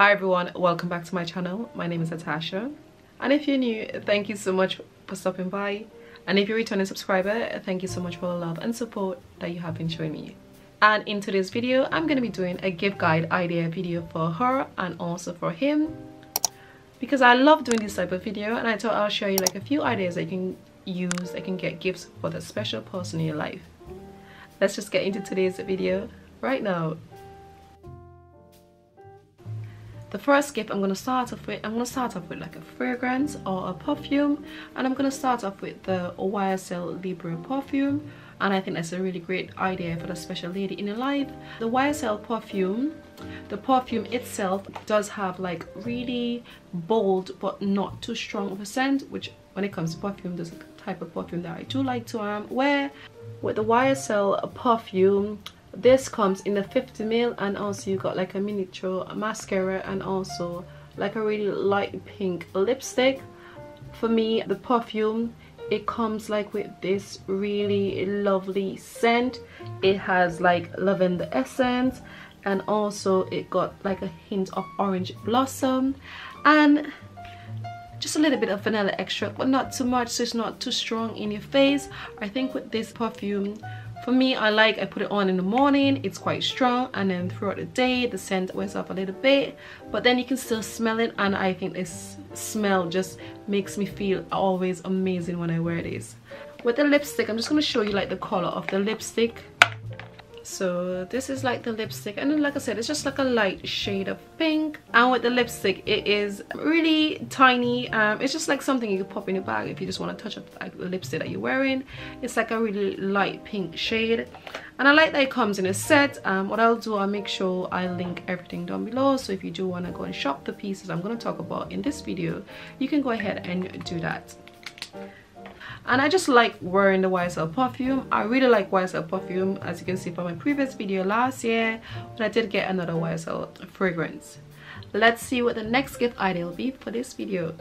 Hi everyone, welcome back to my channel. My name is Natasha. And if you're new, thank you so much for stopping by. And if you're a returning subscriber, thank you so much for the love and support that you have been showing me. And in today's video, I'm going to be doing a gift guide idea video for her and also for him. Because I love doing this type of video and I thought I'll show you like a few ideas that you can use, that can get gifts for the special person in your life. Let's just get into today's video right now. The first gift I'm going to start off with, I'm going to start off with like a fragrance or a perfume and I'm going to start off with the YSL Libre perfume and I think that's a really great idea for the special lady in your life. The YSL perfume, the perfume itself does have like really bold but not too strong of a scent which when it comes to perfume there's a type of perfume that I do like to um, wear. With the YSL perfume this comes in the 50 ml and also you got like a miniature mascara and also like a really light pink lipstick. For me the perfume it comes like with this really lovely scent. It has like lavender essence and also it got like a hint of orange blossom and just a little bit of vanilla extract but not too much so it's not too strong in your face. I think with this perfume for me i like i put it on in the morning it's quite strong and then throughout the day the scent wears off a little bit but then you can still smell it and i think this smell just makes me feel always amazing when i wear this. With the lipstick i'm just going to show you like the color of the lipstick so this is like the lipstick. And like i said it's just like a light shade of pink. And with the lipstick it is really tiny. Um it's just like something you could pop in your bag if you just want to touch up like the lipstick that you're wearing. It's like a really light pink shade. And i like that it comes in a set. Um what i'll do i'll make sure i link everything down below. So if you do want to go and shop the pieces i'm going to talk about in this video you can go ahead and do that and I just like wearing the YSL perfume. I really like YSL perfume as you can see from my previous video last year but I did get another YSL fragrance. Let's see what the next gift idea will be for this video.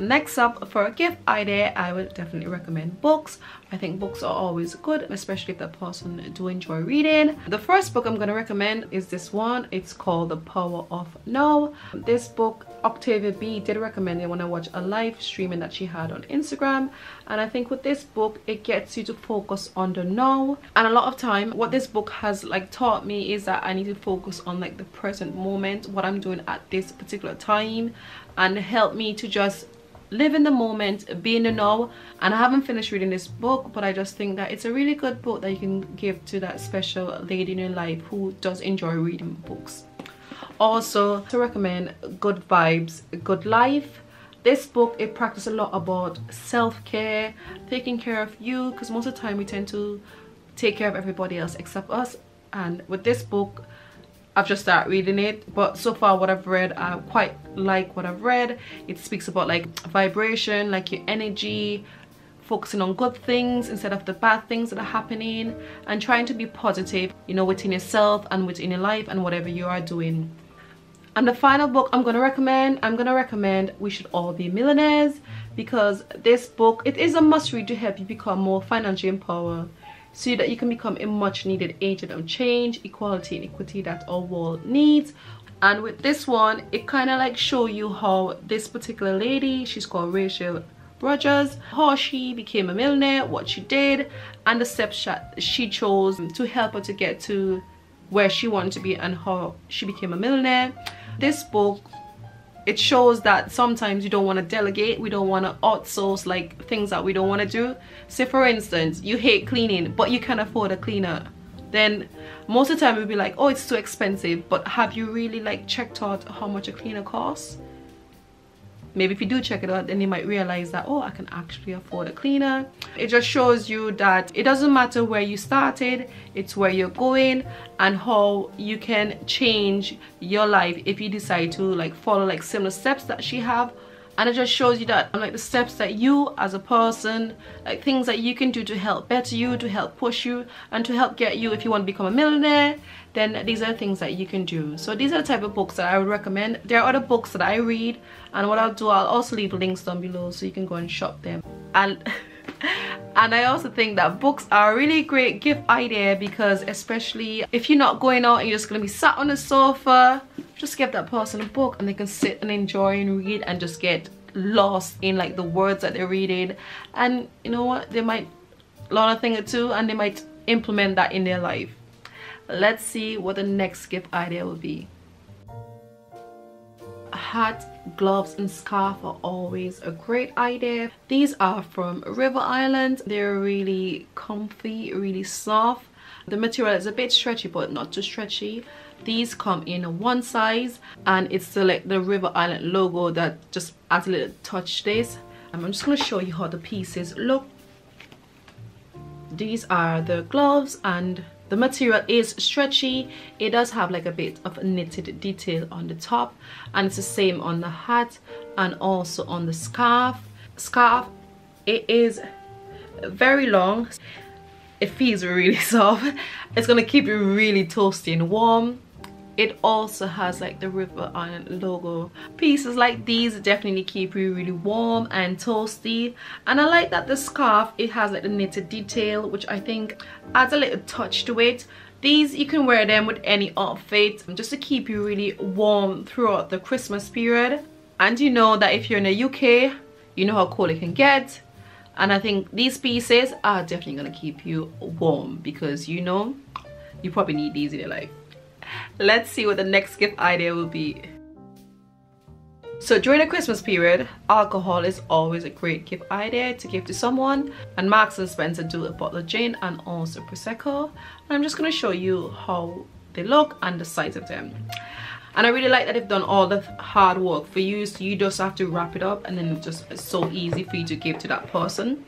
Next up, for a gift idea, I would definitely recommend books. I think books are always good, especially if that person do enjoy reading. The first book I'm going to recommend is this one. It's called The Power of Now. This book, Octavia B did recommend it when I watched a live streaming that she had on Instagram. And I think with this book, it gets you to focus on the now. And a lot of time, what this book has like taught me is that I need to focus on like the present moment, what I'm doing at this particular time and help me to just live in the moment be in the mm. know. And i haven't finished reading this book but i just think that it's a really good book that you can give to that special lady in your life who does enjoy reading books. Also to recommend good vibes good life. This book it practices a lot about self-care taking care of you because most of the time we tend to take care of everybody else except us. And with this book I've just started reading it but so far what I've read I quite like what I've read. It speaks about like vibration like your energy focusing on good things instead of the bad things that are happening and trying to be positive you know within yourself and within your life and whatever you are doing. And the final book I'm going to recommend I'm going to recommend We Should All Be Millionaires because this book it is a must read to help you become more financially empowered so that you can become a much needed agent of change equality and equity that our world needs. And with this one it kind of like show you how this particular lady she's called Rachel Rogers, how she became a millionaire what she did and the steps that she chose to help her to get to where she wanted to be and how she became a millionaire. This book it shows that sometimes you don't want to delegate we don't want to outsource like things that we don't want to do say for instance you hate cleaning but you can afford a cleaner. Then most of the time we'll be like oh it's too expensive but have you really like checked out how much a cleaner costs? Maybe if you do check it out then you might realize that oh i can actually afford a cleaner. It just shows you that it doesn't matter where you started it's where you're going and how you can change your life if you decide to like follow like similar steps that she have and it just shows you that like the steps that you as a person like things that you can do to help better you to help push you and to help get you if you want to become a millionaire then these are things that you can do. So these are the type of books that i would recommend. There are other books that i read and what i'll do i'll also leave links down below so you can go and shop them. And and I also think that books are a really great gift idea because especially if you're not going out and you're just gonna be sat on the sofa just give that person a book and they can sit and enjoy and read and just get lost in like the words that they're reading. And you know what? They might learn a thing or two and they might implement that in their life. Let's see what the next gift idea will be. Hat gloves and scarf are always a great idea. These are from river island. They're really comfy really soft. The material is a bit stretchy but not too stretchy these come in one size and it's the river island logo that just adds a little touch to this. Um, i'm just going to show you how the pieces look. These are the gloves and the material is stretchy. It does have like a bit of knitted detail on the top and it's the same on the hat and also on the scarf. Scarf it is very long. It feels really soft. It's gonna keep you really toasty and warm it also has like the river island logo pieces. Like these definitely keep you really warm and toasty. And i like that the scarf it has like the knitted detail which i think adds a little touch to it. These you can wear them with any outfit um, just to keep you really warm throughout the christmas period. And you know that if you're in the uk you know how cold it can get. And i think these pieces are definitely going to keep you warm because you know you probably need these in your life let's see what the next gift idea will be so during the Christmas period, alcohol is always a great gift idea to give to someone and Marks & Spencer do a bottle of gin and also Prosecco. And I'm just going to show you how they look and the size of them. And I really like that they've done all the hard work for you so you just have to wrap it up and then it's just so easy for you to give to that person.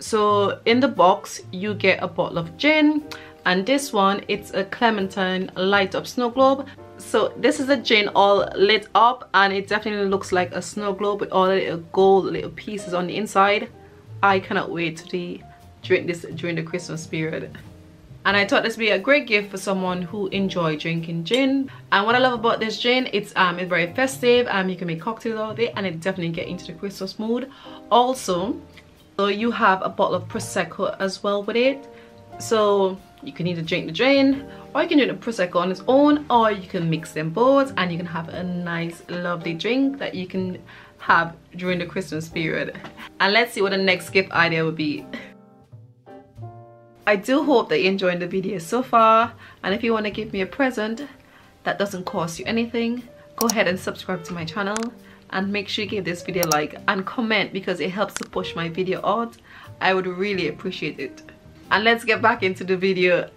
So in the box you get a bottle of gin and this one it's a clementine light up snow globe. So this is a gin all lit up and it definitely looks like a snow globe with all the little gold little pieces on the inside. I cannot wait to drink this during the christmas period. And I thought this would be a great gift for someone who enjoy drinking gin. And what I love about this gin it's um it's very festive um you can make cocktails out of it and it definitely get into the Christmas mood. Also so you have a bottle of prosecco as well with it so you can either drink the gin or you can drink the prosecco on its own or you can mix them both and you can have a nice lovely drink that you can have during the christmas period. And let's see what the next gift idea would be. I do hope that you're enjoying the video so far and if you want to give me a present that doesn't cost you anything go ahead and subscribe to my channel and make sure you give this video a like and comment because it helps to push my video out. I would really appreciate it and let's get back into the video.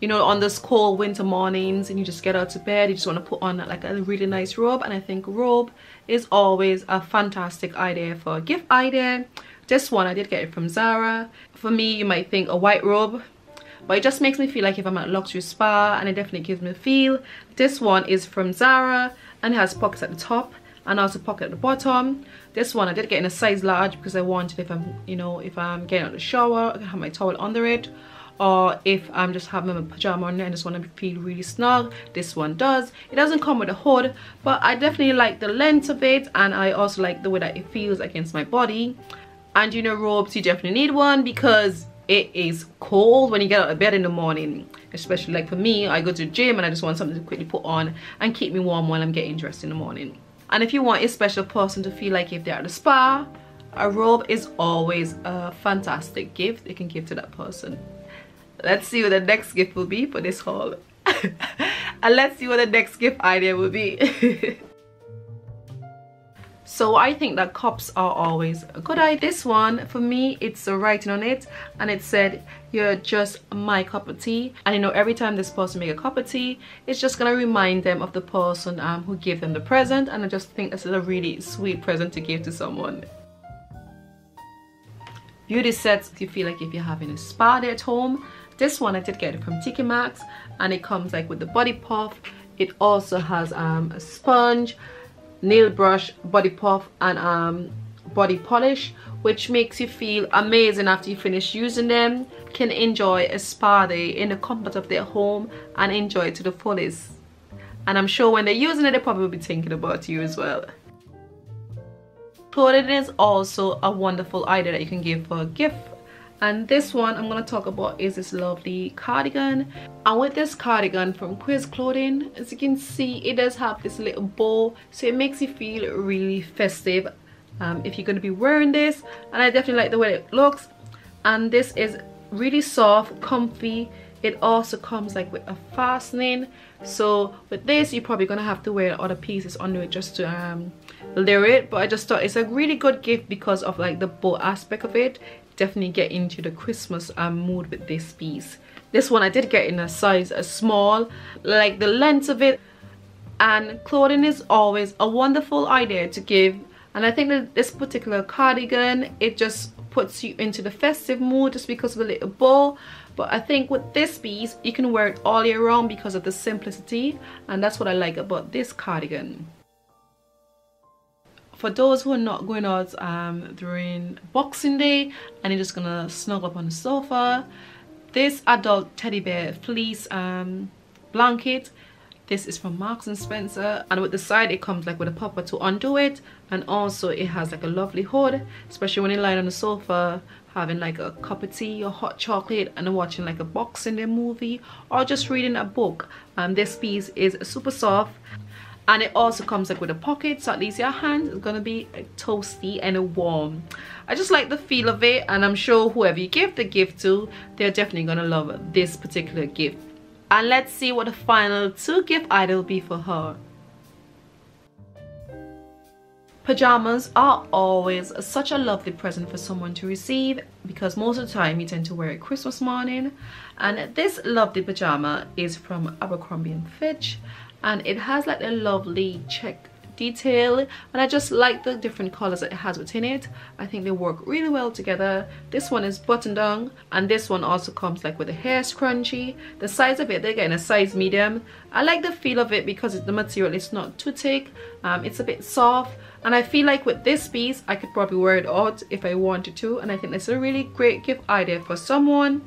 You know on those cold winter mornings and you just get out of bed you just want to put on like a really nice robe. And i think robe is always a fantastic idea for a gift idea. This one i did get it from zara. For me you might think a white robe but it just makes me feel like if i'm at a luxury spa and it definitely gives me a feel. This one is from zara and it has pockets at the top and also pocket at the bottom. This one i did get in a size large because i wanted if i'm you know if i'm getting out of the shower i can have my towel under it. Or if i'm just having my pajama on and just want to feel really snug this one does. It doesn't come with a hood but i definitely like the length of it and i also like the way that it feels against my body. And you know robes you definitely need one because it is cold when you get out of bed in the morning. Especially like for me i go to the gym and i just want something to quickly put on and keep me warm while i'm getting dressed in the morning and if you want a special person to feel like if they're at the spa a robe is always a fantastic gift you can give to that person. Let's see what the next gift will be for this haul. And let's see what the next gift idea will be. So i think that cups are always a good idea. This one for me it's a writing on it and it said you're just my cup of tea. And you know every time this person make a cup of tea it's just gonna remind them of the person um, who gave them the present. And i just think this is a really sweet present to give to someone. Beauty sets you feel like if you're having a spa day at home? This one i did get it from TK Max and it comes like with the body puff. It also has um, a sponge nail brush body puff and um, body polish which makes you feel amazing after you finish using them can enjoy a spa day in the comfort of their home and enjoy it to the fullest. And i'm sure when they're using it they'll probably be thinking about you as well. Clothing is also a wonderful idea that you can give for a gift. And this one i'm going to talk about is this lovely cardigan. And with this cardigan from quiz clothing as you can see it does have this little bow so it makes you feel really festive um, if you're going to be wearing this. And i definitely like the way it looks. And this is really soft comfy. It also comes like with a fastening. So with this you're probably gonna have to wear other pieces under it just to um layer it. But i just thought it's a really good gift because of like the bow aspect of it. Definitely get into the christmas um, mood with this piece. This one i did get in a size a small like the length of it. And clothing is always a wonderful idea to give. And i think that this particular cardigan it just puts you into the festive mood just because of the little bow but I think with this piece you can wear it all year round because of the simplicity and that's what I like about this cardigan. For those who are not going out um, during Boxing Day and you're just gonna snuggle up on the sofa this adult teddy bear fleece um, blanket this is from Marks and Spencer and with the side it comes like with a popper to undo it and also it has like a lovely hood especially when you lie on the sofa having like a cup of tea or hot chocolate and watching like a boxing day movie or just reading a book. Um this piece is super soft and it also comes like with a pocket so at least your hand is gonna be toasty and warm. I just like the feel of it and i'm sure whoever you give the gift to they're definitely gonna love this particular gift and let's see what the final two gift items will be for her. Pajamas are always such a lovely present for someone to receive because most of the time you tend to wear it Christmas morning. And this lovely pajama is from Abercrombie & Fitch. And it has like a lovely check detail and I just like the different colors that it has within it. I think they work really well together. This one is button down and this one also comes like with a hair scrunchie. The size of it they're getting a size medium. I like the feel of it because the material is not too thick. Um, it's a bit soft and I feel like with this piece I could probably wear it out if I wanted to and I think that's a really great gift idea for someone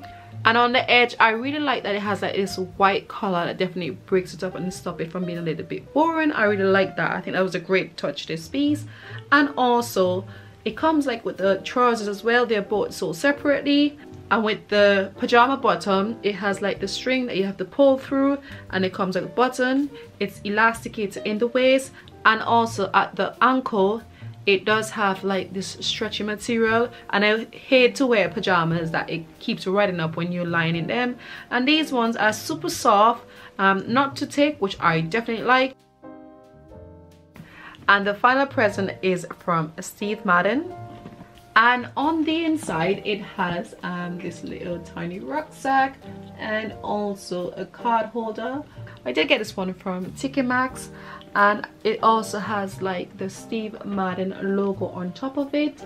and on the edge I really like that it has like this white color that definitely breaks it up and stop it from being a little bit boring. I really like that. I think that was a great touch to this piece. And also it comes like with the trousers as well. They're bought sold separately. And with the pajama bottom it has like the string that you have to pull through and it comes like a button it's elasticated in the waist. And also at the ankle it does have like this stretchy material and I hate to wear pajamas that it keeps riding up when you're lying in them. And these ones are super soft um, not to take which I definitely like. And the final present is from Steve Madden. And on the inside it has um, this little tiny rucksack and also a card holder I did get this one from TK Max and it also has like the Steve Madden logo on top of it.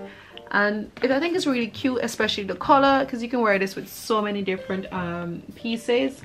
And it, I think it's really cute especially the color because you can wear this with so many different um, pieces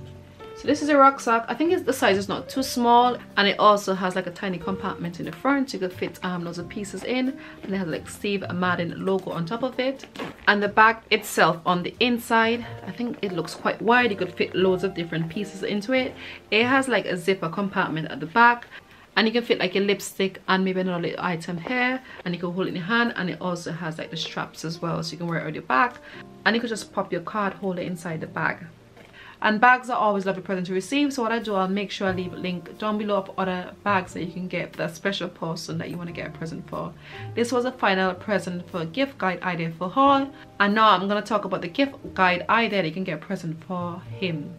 so this is a rucksack. I think the size is not too small and it also has like a tiny compartment in the front you could fit um, loads of pieces in and it has like steve madden logo on top of it. And the bag itself on the inside i think it looks quite wide. You could fit loads of different pieces into it. It has like a zipper compartment at the back and you can fit like a lipstick and maybe another little item here and you can hold it in your hand and it also has like the straps as well so you can wear it on your back. And you can just pop your card holder inside the bag and bags are always lovely present to receive so what I do I'll make sure I leave a link down below of other bags that you can get for that special person that you want to get a present for. This was a final present for a gift guide idea for her and now I'm going to talk about the gift guide idea that you can get a present for him.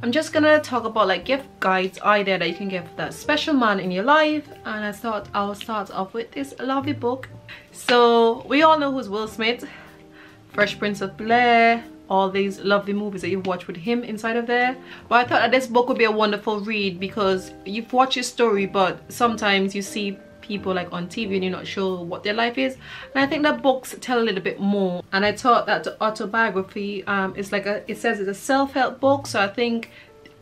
I'm just gonna talk about like gift guides idea that you can get for that special man in your life and I thought I'll start off with this lovely book. So we all know who's Will Smith. Fresh Prince of Bel-Air all these lovely movies that you've watched with him inside of there. But I thought that this book would be a wonderful read because you've watched his story but sometimes you see people like on TV and you're not sure what their life is. And I think that books tell a little bit more. And I thought that the autobiography um, is like a it says it's a self-help book so I think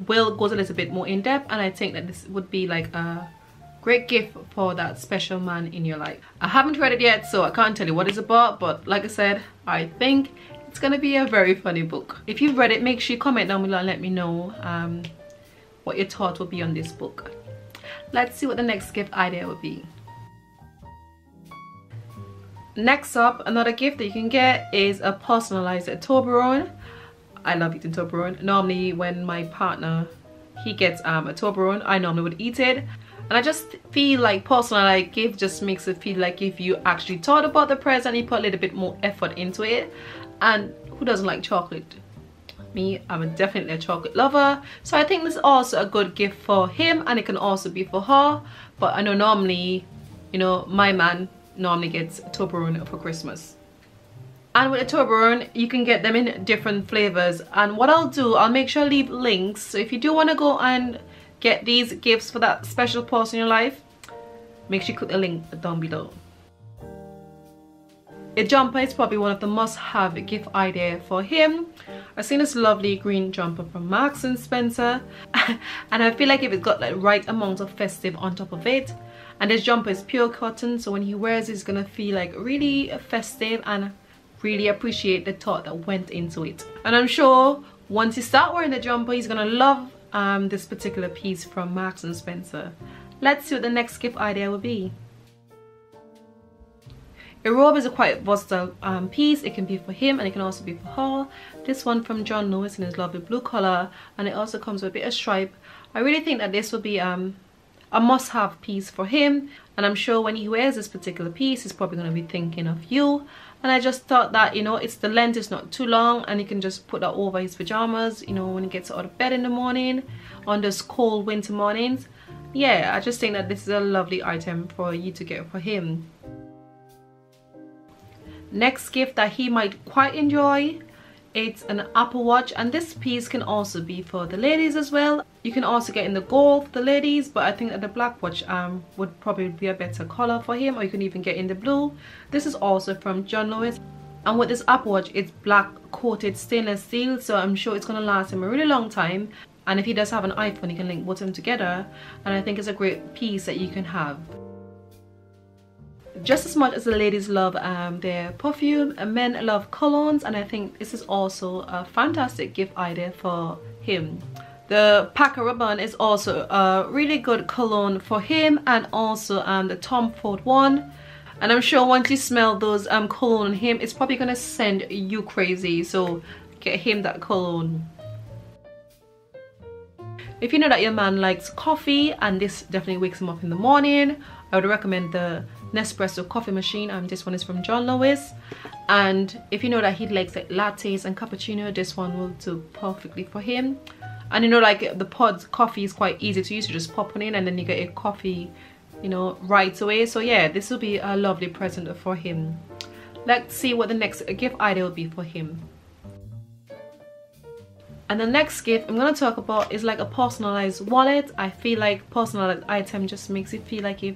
Will goes a little bit more in depth and I think that this would be like a great gift for that special man in your life. I haven't read it yet so I can't tell you what it's about but like I said I think it's gonna be a very funny book. If you've read it make sure you comment down below and let me know um, what your thought will be on this book. Let's see what the next gift idea will be. Next up another gift that you can get is a personalized Toblerone. I love eating Toblerone. Normally when my partner he gets um, a Toblerone I normally would eat it. And I just feel like personalized gift just makes it feel like if you actually thought about the present you put a little bit more effort into it and who doesn't like chocolate me i'm definitely a chocolate lover so i think this is also a good gift for him and it can also be for her but i know normally you know my man normally gets Toblerone for Christmas. And with the Toblerone, you can get them in different flavors. And what I'll do, I'll make sure I leave links. So if you do want to go and get these gifts for that special person in your life, make sure you click the link down below. A jumper is probably one of the must-have gift idea for him. I've seen this lovely green jumper from Marks and Spencer and I feel like if it's got like right amount of festive on top of it, and this jumper is pure cotton so when he wears it, he's gonna feel like really festive and really appreciate the thought that went into it. And i'm sure once he start wearing the jumper he's gonna love um, this particular piece from marks and spencer. Let's see what the next gift idea will be a robe is a quite versatile um, piece. It can be for him and it can also be for her. This one from John Lewis in his lovely blue color and it also comes with a bit of stripe. I really think that this will be um, a must-have piece for him and I'm sure when he wears this particular piece he's probably going to be thinking of you and I just thought that you know it's the length is not too long and he can just put that over his pajamas you know when he gets out of bed in the morning on those cold winter mornings yeah I just think that this is a lovely item for you to get for him next gift that he might quite enjoy. It's an apple watch and this piece can also be for the ladies as well. You can also get in the gold for the ladies but i think that the black watch um would probably be a better color for him or you can even get in the blue. This is also from john lewis. And with this apple watch it's black coated stainless steel so i'm sure it's going to last him a really long time. And if he does have an iphone you can link both of them together. And i think it's a great piece that you can have just as much as the ladies love um, their perfume men love colognes and I think this is also a fantastic gift idea for him. The Paco Rabanne is also a really good cologne for him and also um, the Tom Ford one. And I'm sure once you smell those um, cologne on him it's probably gonna send you crazy. So get him that cologne. If you know that your man likes coffee and this definitely wakes him up in the morning I would recommend the Nespresso coffee machine. Um, this one is from John Lewis. And if you know that he likes like lattes and cappuccino, this one will do perfectly for him. And you know like the pods coffee is quite easy to use. You just pop one in and then you get a coffee, you know, right away. So yeah, this will be a lovely present for him. Let's see what the next gift idea will be for him. And the next gift I'm going to talk about is like a personalized wallet. I feel like personalized item just makes it feel like if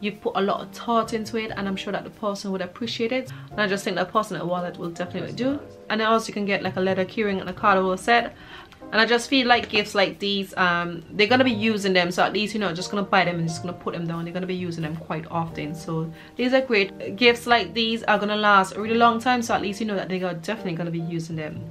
you put a lot of thought into it and I'm sure that the person would appreciate it. And I just think that personal wallet will definitely do. And also you can get like a leather keyring and a cardable set. And I just feel like gifts like these um they're gonna be using them. So at least you know just gonna buy them and just gonna put them down. They're gonna be using them quite often. So these are great. Gifts like these are gonna last a really long time. So at least you know that they are definitely gonna be using them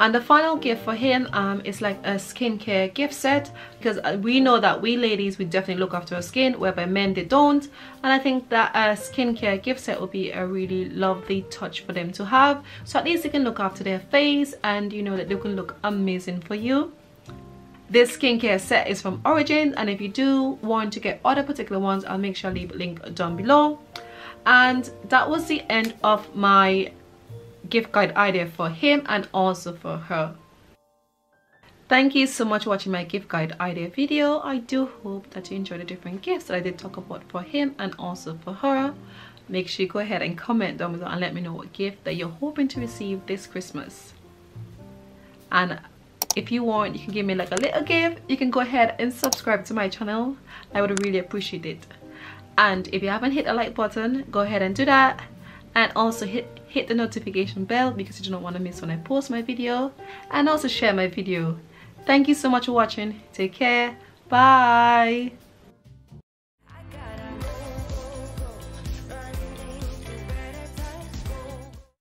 and the final gift for him um, is like a skincare gift set because uh, we know that we ladies we definitely look after our skin whereby men they don't. And I think that a skincare gift set will be a really lovely touch for them to have. So at least they can look after their face and you know that they can look amazing for you. This skincare set is from Origins and if you do want to get other particular ones I'll make sure I leave a link down below. And that was the end of my gift guide idea for him and also for her. Thank you so much for watching my gift guide idea video. I do hope that you enjoyed the different gifts that i did talk about for him and also for her. Make sure you go ahead and comment down below and let me know what gift that you're hoping to receive this christmas. And if you want you can give me like a little gift. You can go ahead and subscribe to my channel. I would really appreciate it. And if you haven't hit the like button go ahead and do that. And also hit hit the notification bell because you do not want to miss when I post my video and also share my video. Thank you so much for watching. Take care. Bye.